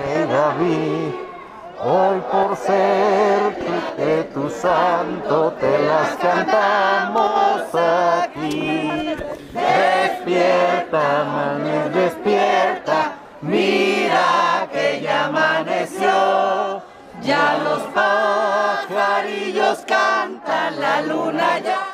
David. Hoy por ser que tu santo te las cantamos aquí. Despierta, manes, despierta, mira que ya amaneció. Ya los pajarillos cantan, la luna ya